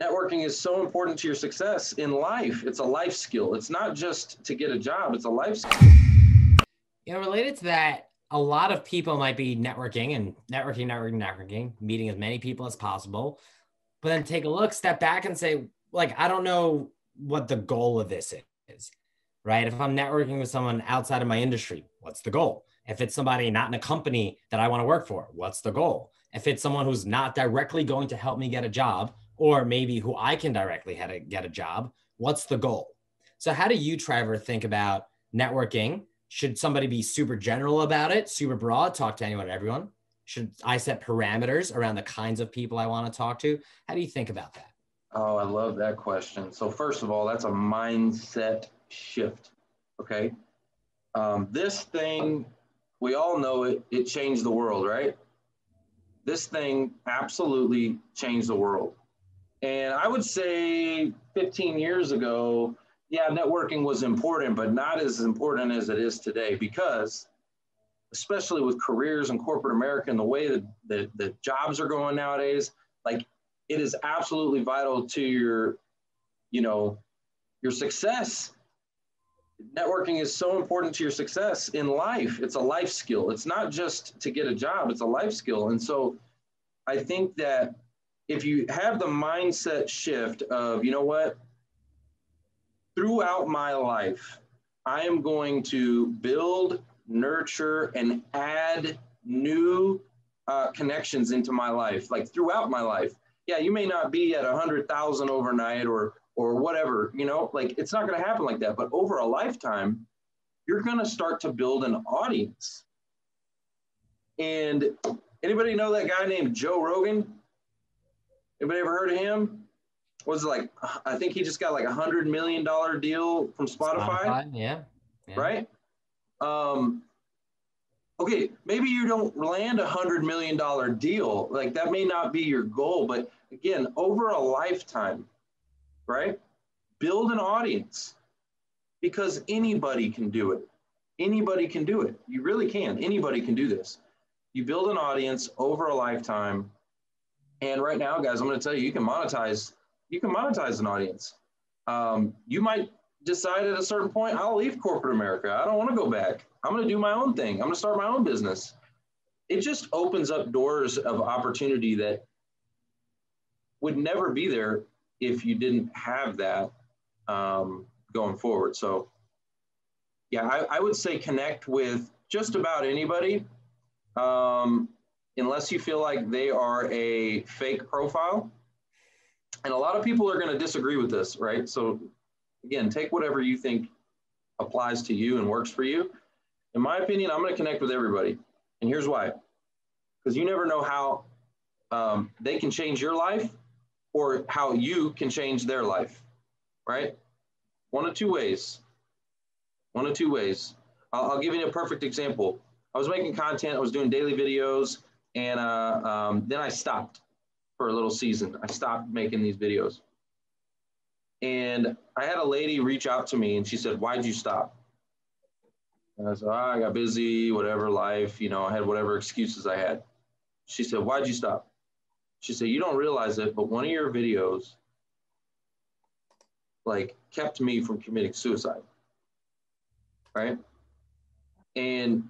networking is so important to your success in life. It's a life skill. It's not just to get a job, it's a life skill. You know, related to that, a lot of people might be networking and networking, networking, networking, meeting as many people as possible, but then take a look, step back and say, like, I don't know what the goal of this is, right? If I'm networking with someone outside of my industry, what's the goal? If it's somebody not in a company that I want to work for, what's the goal? If it's someone who's not directly going to help me get a job, or maybe who I can directly get a job, what's the goal? So, how do you, Trevor, think about networking? Should somebody be super general about it, super broad, talk to anyone everyone? Should I set parameters around the kinds of people I want to talk to? How do you think about that? Oh, I love that question. So, first of all, that's a mindset shift. Okay. Um, this thing, we all know it, it changed the world, right? This thing absolutely changed the world. And I would say 15 years ago, yeah, networking was important, but not as important as it is today because, especially with careers in corporate America and the way that the, jobs are going nowadays, like it is absolutely vital to your, you know, your success. Networking is so important to your success in life. It's a life skill. It's not just to get a job, it's a life skill. And so I think that if you have the mindset shift of, you know what, throughout my life, I am going to build, nurture, and add new uh, connections into my life, like throughout my life. Yeah, you may not be at a hundred thousand overnight or or whatever, you know, like it's not going to happen like that. But over a lifetime, you're going to start to build an audience. And anybody know that guy named Joe Rogan? Anybody ever heard of him? Was it like I think he just got like a hundred million dollar deal from Spotify. Spotify yeah. yeah. Right. Um, okay, maybe you don't land a hundred million dollar deal. Like that may not be your goal, but again, over a lifetime, right? Build an audience because anybody can do it. Anybody can do it. You really can. Anybody can do this. You build an audience over a lifetime and right now, guys, I'm going to tell you, you can monetize. You can monetize an audience. Um, you might decide at a certain point, I'll leave corporate America. I don't want to go back. I'm going to do my own thing. I'm going to start my own business. It just opens up doors of opportunity that would never be there if you didn't have that um, going forward. So, yeah, I, I, would say connect with just about anybody. Um, unless you feel like they are a fake profile. And a lot of people are going to disagree with this, right? So, again, take whatever you think applies to you and works for you. In my opinion, I'm going to connect with everybody. And here's why because you never know how um, they can change your life or how you can change their life, right? One of two ways. One of two ways. I'll, I'll give you a perfect example. I was making content, I was doing daily videos, and uh, um, then I stopped for a little season. I stopped making these videos. And I had a lady reach out to me and she said, Why'd you stop? And I said, oh, I got busy, whatever, life, you know, I had whatever excuses I had. She said, Why'd you stop? She said, You don't realize it, but one of your videos like kept me from committing suicide. Right. And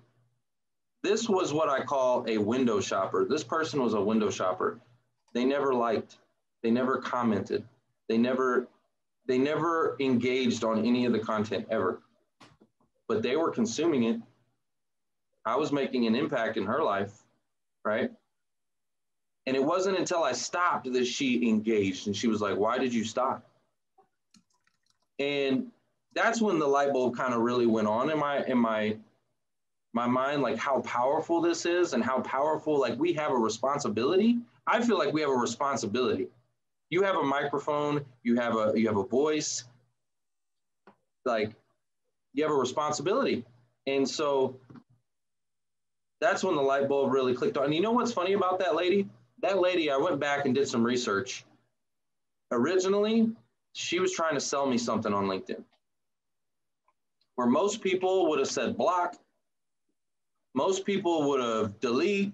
this was what I call a window shopper. This person was a window shopper. They never liked, they never commented, they never, they never engaged on any of the content ever. But they were consuming it. I was making an impact in her life, right? And it wasn't until I stopped that she engaged and she was like, Why did you stop? And that's when the light bulb kind of really went on in my in my my mind like how powerful this is and how powerful like we have a responsibility i feel like we have a responsibility. You have a microphone you have a you have a voice like you have a responsibility. And so that's when the light bulb really clicked on. And you know what's funny about that lady? That lady i went back and did some research. Originally she was trying to sell me something on linkedin where most people would have said block most people would have delete,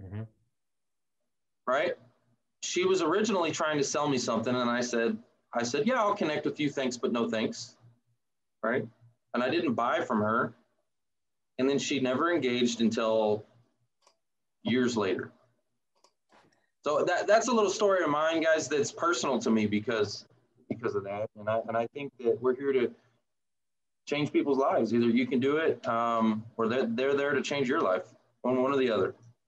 mm-hmm. right? she was originally trying to sell me something, and I said, I said, yeah, I'll connect with you, thanks, but no thanks, right? And I didn't buy from her, and then she never engaged until years later. So that, that's a little story of mine, guys. That's personal to me because because of that, and I and I think that we're here to change people's lives. Either you can do it, um, or they're, they're there to change your life. One one or the other.